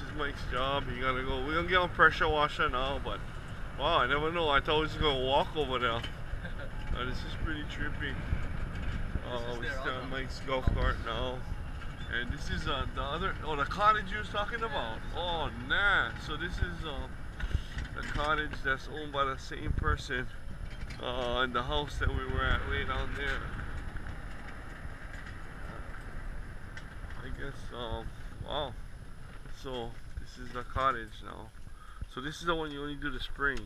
this is Mike's job. You gotta go. We're gonna get on pressure washer now, but wow, I never know. I thought we was gonna walk over there. Uh, this is pretty trippy. Uh, we still on Mike's golf cart now. And this is uh, the other, oh, the cottage you was talking about. Oh, nah. So this is uh, the cottage that's owned by the same person uh, in the house that we were at way down there. I guess, um, wow. So this is the cottage now. So this is the one you only do the spring.